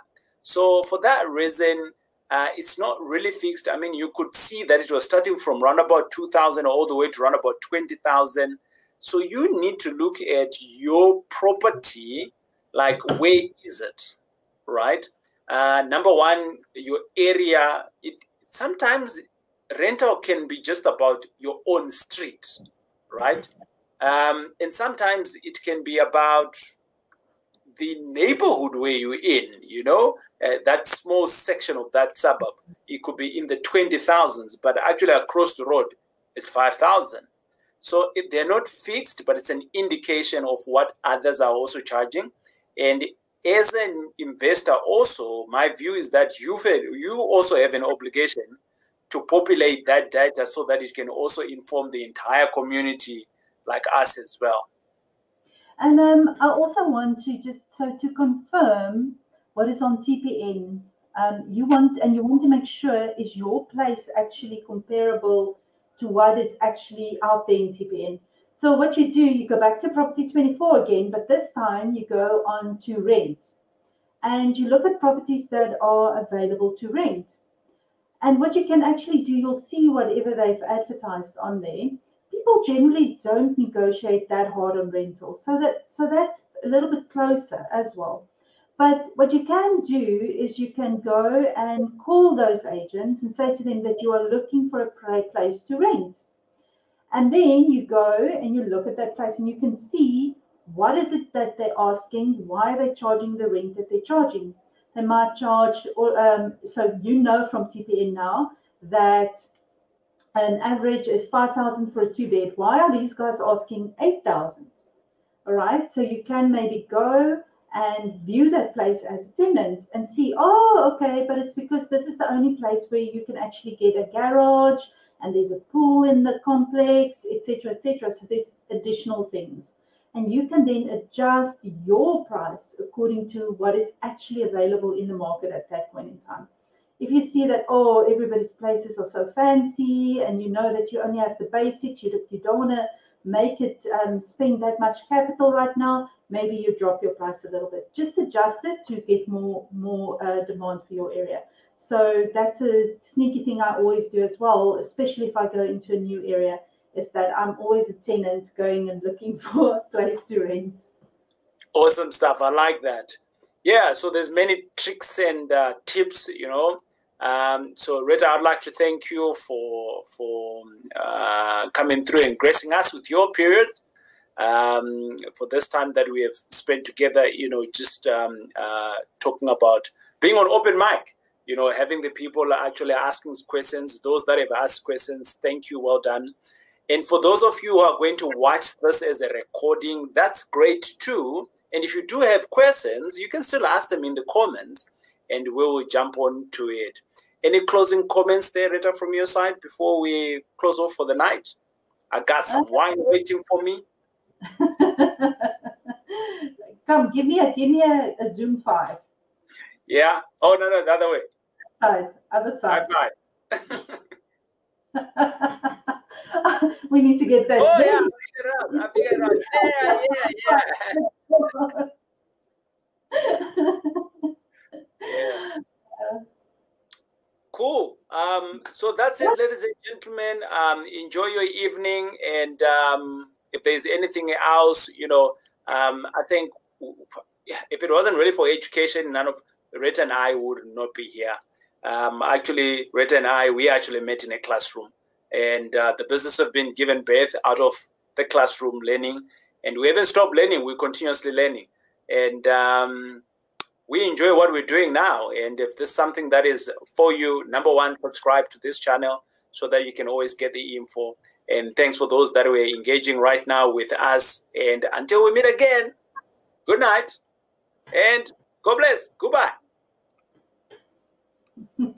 S1: So for that reason, uh, it's not really fixed. I mean, you could see that it was starting from around about 2,000 all the way to around about 20,000. So you need to look at your property, like where is it, right? Uh, number one, your area. It sometimes rental can be just about your own street, right? Um, and sometimes it can be about the neighborhood where you're in, you know, uh, that small section of that suburb. It could be in the 20,000s, but actually across the road, it's 5,000. So they're not fixed, but it's an indication of what others are also charging. And as an investor, also, my view is that you've you also have an obligation to populate that data so that it can also inform the entire community like us as well.
S2: And um, I also want to just so to confirm what is on TPN. Um, you want and you want to make sure is your place actually comparable to what is actually out there in TPN. So what you do, you go back to property 24 again, but this time you go on to rent. And you look at properties that are available to rent. And what you can actually do, you'll see whatever they've advertised on there people generally don't negotiate that hard on rentals. So that so that's a little bit closer as well. But what you can do is you can go and call those agents and say to them that you are looking for a place to rent. And then you go and you look at that place and you can see what is it that they're asking, why are they charging the rent that they're charging. They might charge, or um, so you know from TPN now that an average is 5,000 for a two bed. Why are these guys asking 8,000? All right, so you can maybe go and view that place as a tenant and see, oh, okay, but it's because this is the only place where you can actually get a garage and there's a pool in the complex, etc., etc. So there's additional things. And you can then adjust your price according to what is actually available in the market at that point in time if you see that oh everybody's places are so fancy and you know that you only have the basics you, you don't want to make it um, spend that much capital right now. Maybe you drop your price a little bit. Just adjust it to get more more uh, demand for your area. So that's a sneaky thing i always do as well especially if i go into a new area is that i'm always a tenant going and looking for a place to rent.
S1: Awesome stuff. I like that. Yeah so there's many tricks and uh, tips you know um, so, Rita, I'd like to thank you for for uh, coming through and gracing us with your period um, for this time that we have spent together. You know, just um, uh, talking about being on open mic. You know, having the people actually asking questions. Those that have asked questions, thank you, well done. And for those of you who are going to watch this as a recording, that's great too. And if you do have questions, you can still ask them in the comments and we will jump on to it. Any closing comments there, Rita, from your side before we close off for the night? I got some wine waiting for me.
S2: Come, give me a give me a, a Zoom five.
S1: Yeah. Oh no no the other way.
S2: Side, other side. Five. we need to get that.
S1: Oh yeah, I figured it out. I figured it out. Yeah, yeah, yeah. yeah. Cool. Um, so that's it, ladies and gentlemen. Um, enjoy your evening. And um, if there's anything else, you know, um, I think if it wasn't really for education, none of Rita and I would not be here. Um, actually, Rita and I, we actually met in a classroom. And uh, the business have been given birth out of the classroom learning. And we haven't stopped learning. We're continuously learning. And um, we enjoy what we're doing now. And if this is something that is for you, number one, subscribe to this channel so that you can always get the info. And thanks for those that were engaging right now with us. And until we meet again, good night and God bless. Goodbye.